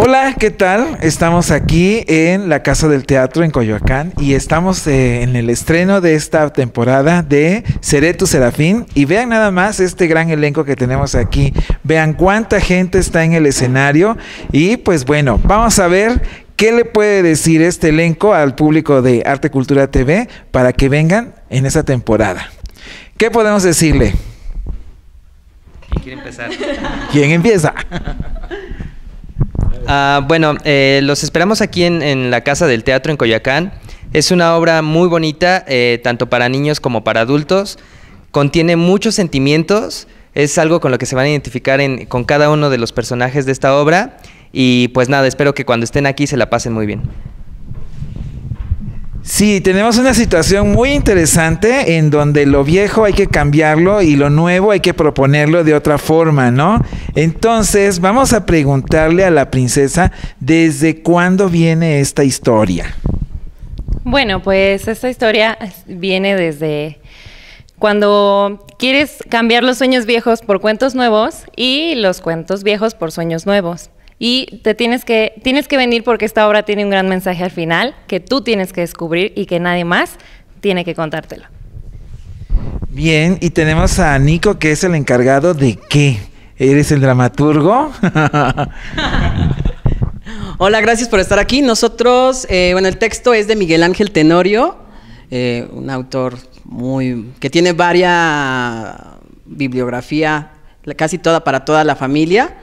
Hola, ¿qué tal? Estamos aquí en la Casa del Teatro en Coyoacán y estamos eh, en el estreno de esta temporada de Seré tu Serafín y vean nada más este gran elenco que tenemos aquí. Vean cuánta gente está en el escenario y pues bueno, vamos a ver qué le puede decir este elenco al público de Arte Cultura TV para que vengan en esa temporada. ¿Qué podemos decirle? ¿Quién quiere empezar? ¿Quién empieza? Ah, bueno, eh, los esperamos aquí en, la Casa del Teatro en Coyoacán. Es una obra muy bonita, eh, tanto para niños como para adultos. Contiene muchos sentimientos. Es algo con lo que se van a identificar con cada uno de los personajes de esta obra. Y pues nada, espero que cuando estén aquí se la pasen muy bien. Sí, tenemos una situación muy interesante en donde lo viejo hay que cambiarlo y lo nuevo hay que proponerlo de otra forma, ¿no? Entonces, vamos a preguntarle a la princesa desde cuándo viene esta historia. Bueno, pues esta historia viene desde cuando quieres cambiar los sueños viejos por cuentos nuevos y los cuentos viejos por sueños nuevos. Y te tienes que, tienes que venir porque esta obra tiene un gran mensaje al final que tú tienes que descubrir y que nadie más tiene que contártelo. Bien, y tenemos a Nico que es el encargado de qué? ¿Eres el dramaturgo? Hola, gracias por estar aquí. Nosotros, eh, bueno, el texto es de Miguel Ángel Tenorio, eh, un autor muy que tiene varias bibliografía, casi toda para toda la familia.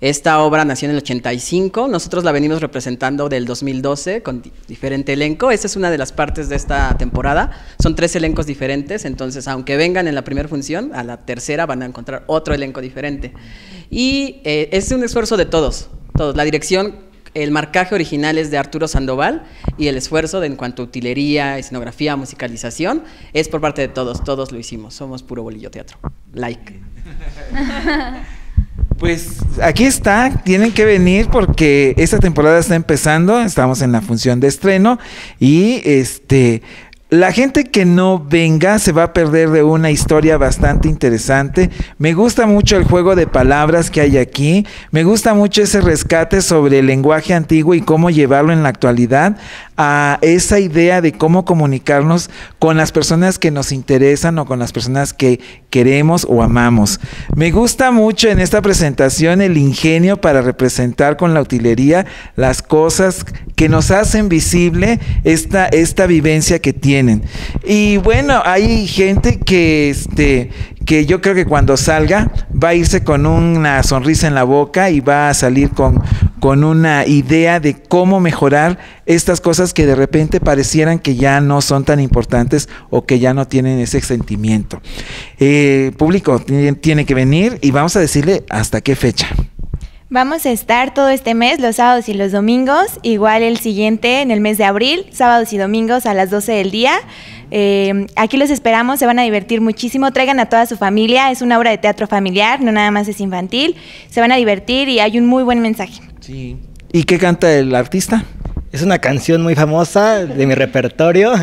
Esta obra nació en el 85, nosotros la venimos representando del 2012 con diferente elenco. Esta es una de las partes de esta temporada. Son tres elencos diferentes, entonces aunque vengan en la primera función, a la tercera van a encontrar otro elenco diferente. Y eh, es un esfuerzo de todos, todos. La dirección, el marcaje original es de Arturo Sandoval y el esfuerzo de, en cuanto a utilería, escenografía, musicalización es por parte de todos. Todos lo hicimos. Somos puro bolillo teatro. Like. Pues aquí está, tienen que venir porque esta temporada está empezando, estamos en la función de estreno y este la gente que no venga se va a perder de una historia bastante interesante. Me gusta mucho el juego de palabras que hay aquí. Me gusta mucho ese rescate sobre el lenguaje antiguo y cómo llevarlo en la actualidad a esa idea de cómo comunicarnos con las personas que nos interesan o con las personas que queremos o amamos. Me gusta mucho en esta presentación el ingenio para representar con la utilería las cosas que nos hacen visible esta, esta vivencia que tienen. Y bueno, hay gente que, este, que yo creo que cuando salga va a irse con una sonrisa en la boca y va a salir con, con una idea de cómo mejorar estas cosas que de repente parecieran que ya no son tan importantes o que ya no tienen ese sentimiento. Eh, público tiene que venir y vamos a decirle hasta qué fecha. Vamos a estar todo este mes, los sábados y los domingos, igual el siguiente en el mes de abril, sábados y domingos a las 12 del día. Eh, aquí los esperamos, se van a divertir muchísimo, traigan a toda su familia, es una obra de teatro familiar, no nada más es infantil, se van a divertir y hay un muy buen mensaje. Sí. ¿Y qué canta el artista? Es una canción muy famosa de mi repertorio.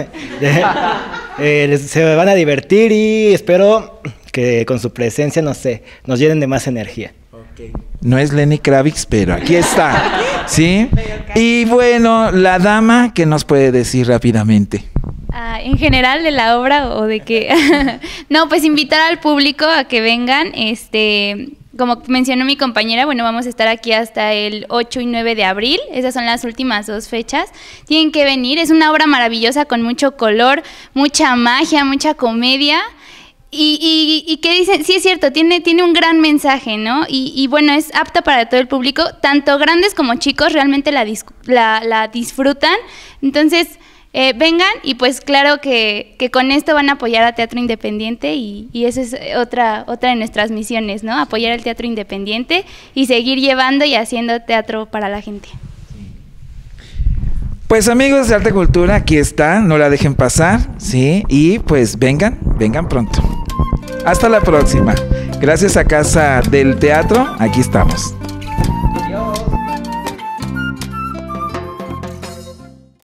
Eh, se van a divertir y espero que con su presencia, no sé, nos llenen de más energía. No es Lenny Kravitz, pero aquí está. ¿Sí? Y bueno, la dama, ¿qué nos puede decir rápidamente? Ah, en general de la obra o de que no pues invitar al público a que vengan este como mencionó mi compañera, bueno, vamos a estar aquí hasta el 8 y 9 de abril. Esas son las últimas dos fechas. Tienen que venir. Es una obra maravillosa con mucho color, mucha magia, mucha comedia. Y, y, que dicen, sí es cierto, tiene, tiene un gran mensaje, ¿no? Y, bueno, es apta para todo el público, tanto grandes como chicos realmente la, la disfrutan. Entonces, eh, vengan y pues claro que, con esto van a apoyar a Teatro Independiente y, y esa es otra, otra de nuestras misiones, ¿no? Apoyar al Teatro Independiente y seguir llevando y haciendo teatro para la gente. Pues amigos de Arte Cultura, aquí está, no la dejen pasar, ¿sí? Y pues vengan, vengan pronto. Hasta la próxima. Gracias a Casa del Teatro, aquí estamos.